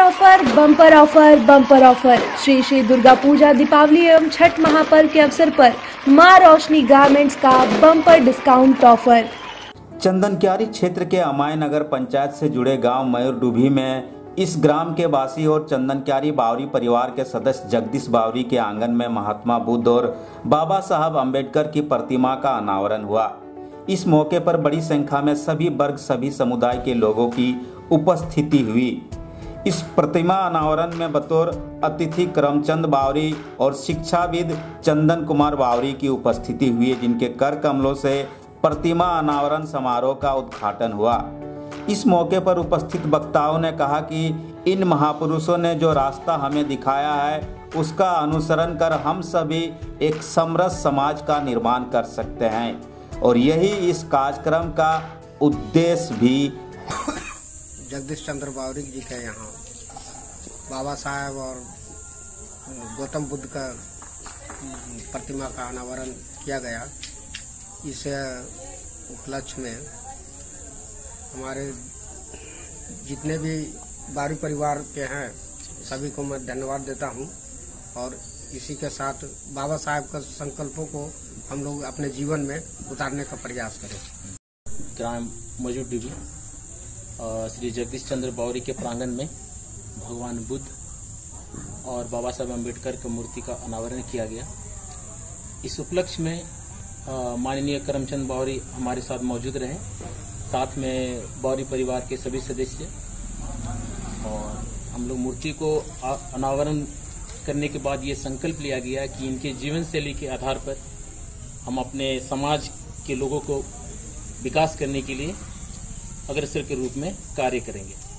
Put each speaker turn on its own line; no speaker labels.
Offer bumper offer bumper offer Shri Shri Durga Puja, Deepavali एवं छठ महापर्व के अवसर पर माँ रोशनी गारमेंट्स का bumper discount offer
Chandan Kyari क्षेत्र के अमाय नगर पंचायत से जुड़े गाँव मयूर डूभी में इस ग्राम के वासी और चंदन क्यारी बावरी परिवार के सदस्य जगदीश बावरी के आँगन में महात्मा बुद्ध और बाबा साहब अंबेडकर की प्रतिमा का अनावरण हुआ। इस मौके पर बड़ी संख्या में सभी वर्ग, सभी समुदाय के लोगों की उपस्थिति हुई। इस प्रतिमा अनावरण में बतौर अतिथि करमचंद बावरी और शिक्षाविद चंदन कुमार बावरी की उपस्थिति हुई, जिनके कर कमलों से प्रतिमा अनावरण समारोह का उद्घाटन हुआ। इस मौके पर उपस्थित वक्ताओं ने कहा कि इन महापुरुषों ने जो रास्ता हमें दिखाया है, उसका अनुसरण कर हम सभी एक समरस समाज का निर्माण कर सकते हैं। और यही इस कार्यक्रम का उद्देश्य भी
जगदीश चंद्र बावरिक जी के यहाँ। बाबा साहेब और गौतम बुद्ध का प्रतिमा का अनावरण किया गया। इस उपलक्ष्य में हमारे जितने भी बारी परिवार के हैं, सभी को मैं धन्यवाद देता हूँ। और इसी के साथ बाबा साहब का संकल्पों को हम लोग अपने जीवन में उतारने का प्रयास करें।
ग्राम मौजूद डिवी श्री जगदीश चंद्र बौरी के प्रांगण में भगवान बुद्ध और बाबा साहेब अंबेडकर की मूर्ति का अनावरण किया गया। इस उपलक्ष्य में माननीय करमचंद बौरी हमारे साथ मौजूद रहे। साथ में बौरी परिवार के सभी सदस्य और हम लोग मूर्ति को अनावरण करने के बाद ये संकल्प लिया गया कि इनके जीवन शैली के आधार पर हम अपने समाज के लोगों को विकास करने के लिए अग्रसर के रूप में कार्य करेंगे।